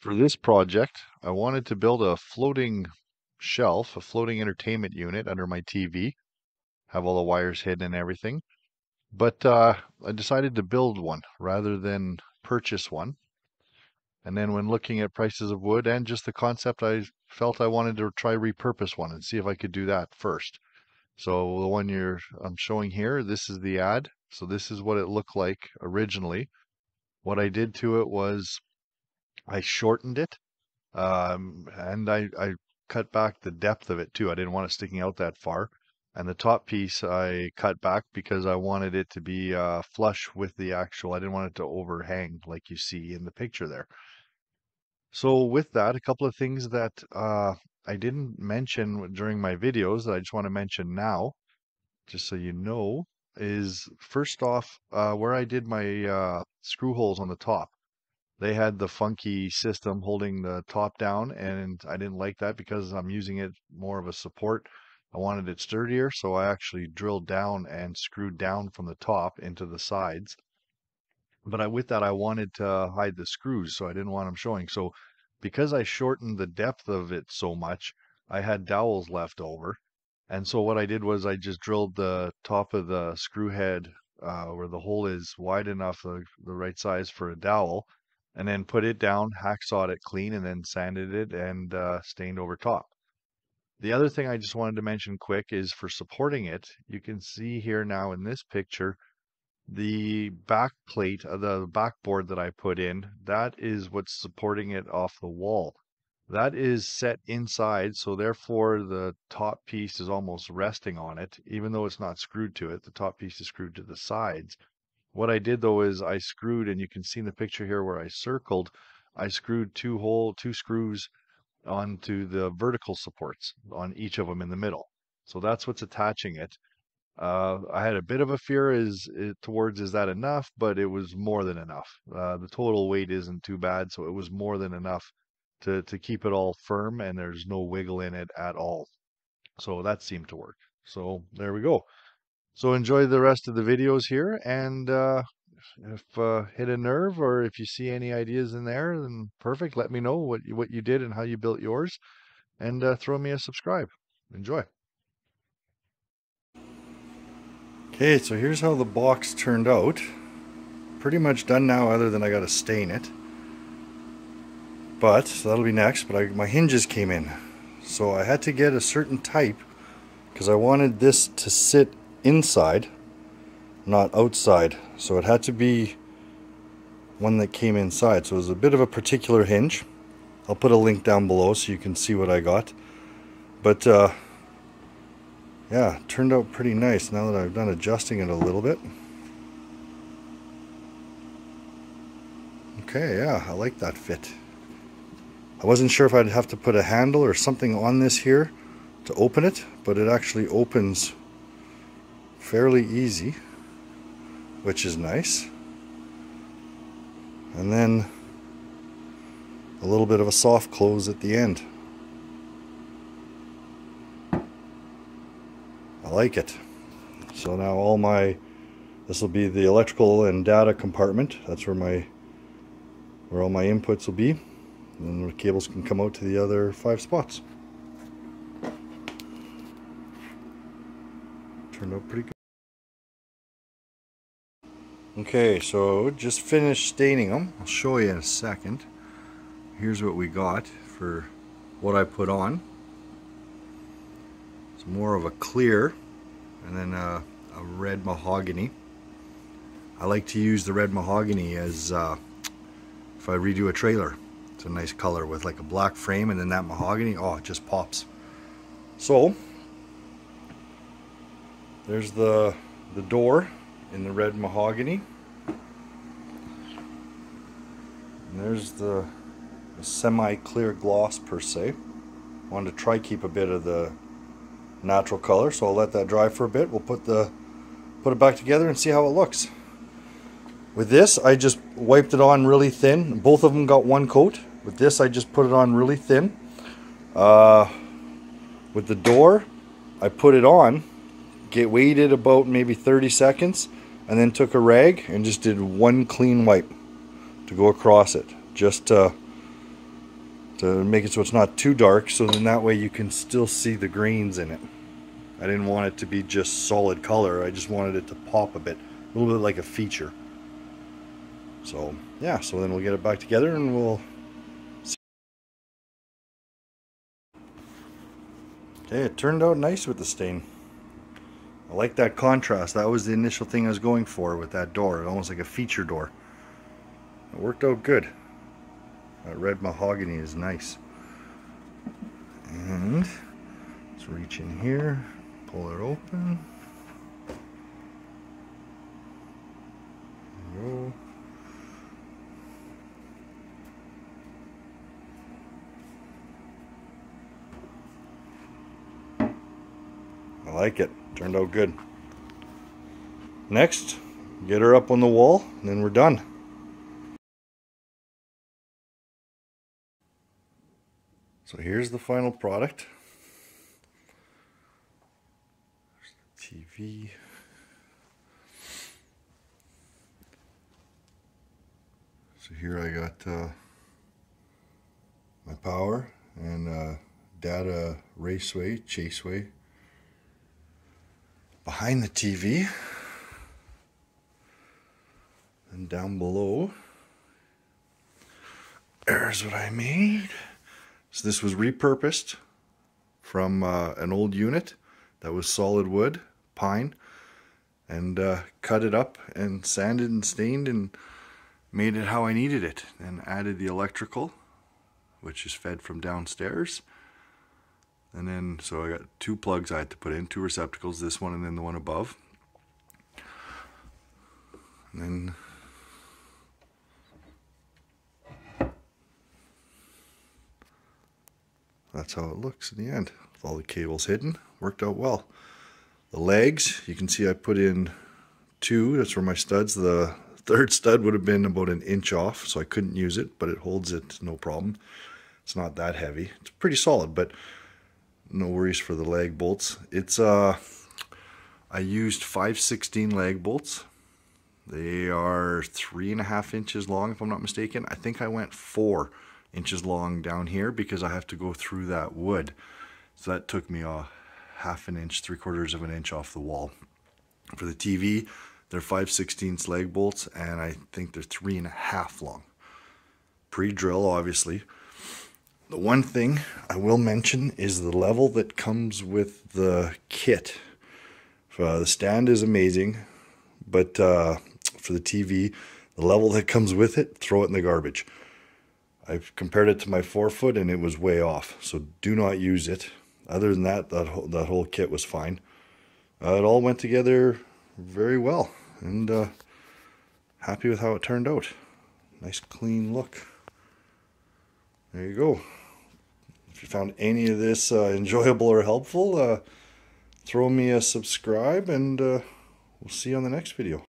For this project, I wanted to build a floating shelf, a floating entertainment unit under my TV, have all the wires hidden and everything. But uh, I decided to build one rather than purchase one. And then when looking at prices of wood and just the concept, I felt I wanted to try repurpose one and see if I could do that first. So the one you're I'm showing here, this is the ad. So this is what it looked like originally. What I did to it was I shortened it um, and I, I cut back the depth of it too. I didn't want it sticking out that far. And the top piece I cut back because I wanted it to be uh, flush with the actual, I didn't want it to overhang like you see in the picture there. So with that, a couple of things that uh, I didn't mention during my videos that I just want to mention now, just so you know, is first off, uh, where I did my uh, screw holes on the top. They had the funky system holding the top down, and I didn't like that because I'm using it more of a support. I wanted it sturdier, so I actually drilled down and screwed down from the top into the sides but I, with that, I wanted to hide the screws, so I didn't want them showing. So because I shortened the depth of it so much, I had dowels left over. And so what I did was I just drilled the top of the screw head uh, where the hole is wide enough, uh, the right size for a dowel, and then put it down, hacksawed it clean, and then sanded it and uh, stained over top. The other thing I just wanted to mention quick is for supporting it, you can see here now in this picture, the back plate of the backboard that I put in, that is what's supporting it off the wall. That is set inside, so therefore the top piece is almost resting on it, even though it's not screwed to it. The top piece is screwed to the sides. What I did though is I screwed, and you can see in the picture here where I circled, I screwed two hole, two screws onto the vertical supports on each of them in the middle. So that's what's attaching it. Uh, I had a bit of a fear is, is, towards is that enough, but it was more than enough. Uh, the total weight isn't too bad, so it was more than enough to to keep it all firm, and there's no wiggle in it at all. So that seemed to work. So there we go. So enjoy the rest of the videos here, and uh, if uh, hit a nerve or if you see any ideas in there, then perfect. Let me know what you, what you did and how you built yours, and uh, throw me a subscribe. Enjoy. Okay, so here's how the box turned out. Pretty much done now other than I got to stain it. But, so that'll be next, but I, my hinges came in. So I had to get a certain type because I wanted this to sit inside, not outside. So it had to be one that came inside. So it was a bit of a particular hinge. I'll put a link down below so you can see what I got. But uh, yeah, turned out pretty nice now that I've done adjusting it a little bit. Okay, yeah, I like that fit. I wasn't sure if I'd have to put a handle or something on this here to open it, but it actually opens fairly easy, which is nice. And then a little bit of a soft close at the end. I like it. So now all my, this will be the electrical and data compartment. That's where my, where all my inputs will be. And the cables can come out to the other five spots. Turned out pretty good. Okay, so just finished staining them. I'll show you in a second. Here's what we got for what I put on. It's more of a clear and then a, a red mahogany. I like to use the red mahogany as uh, if I redo a trailer. It's a nice color with like a black frame and then that mahogany, oh it just pops. So, there's the, the door in the red mahogany. And there's the, the semi-clear gloss per se. Wanted to try keep a bit of the natural color so I'll let that dry for a bit. We'll put the put it back together and see how it looks. With this I just wiped it on really thin. Both of them got one coat. With this I just put it on really thin. Uh, with the door I put it on get waited about maybe 30 seconds and then took a rag and just did one clean wipe to go across it just to to make it so it's not too dark so then that way you can still see the grains in it. I didn't want it to be just solid color. I just wanted it to pop a bit, a little bit like a feature. So yeah, so then we'll get it back together and we'll Okay, it turned out nice with the stain. I like that contrast. That was the initial thing I was going for with that door. Almost like a feature door. It worked out good. That red mahogany is nice. And let's reach in here, pull it open. go. I like it. Turned out good. Next, get her up on the wall, and then we're done. So here's the final product. There's the TV. So here I got uh, my power and uh, data raceway, chaseway behind the TV and down below there's what I made. So this was repurposed from uh, an old unit that was solid wood, pine, and uh, cut it up and sanded and stained and made it how I needed it. And added the electrical, which is fed from downstairs. And then, so I got two plugs I had to put in, two receptacles, this one and then the one above. And then that's how it looks in the end. With all the cables hidden, worked out well. The legs, you can see I put in two, that's where my studs, the third stud would have been about an inch off, so I couldn't use it, but it holds it no problem. It's not that heavy. It's pretty solid, but no worries for the lag bolts. It's uh, I used 516 lag bolts. They are three and a half inches long, if I'm not mistaken. I think I went four inches long down here because I have to go through that wood. So that took me a half an inch, three quarters of an inch off the wall. For the TV, they're 5 16 slag bolts, and I think they're three and a half long. Pre-drill, obviously. The one thing I will mention is the level that comes with the kit. Uh, the stand is amazing, but uh, for the TV, the level that comes with it, throw it in the garbage. I've compared it to my forefoot and it was way off, so do not use it. Other than that, that whole, that whole kit was fine. Uh, it all went together very well, and uh, happy with how it turned out. Nice clean look. There you go. If you found any of this uh, enjoyable or helpful, uh, throw me a subscribe and uh, we'll see you on the next video.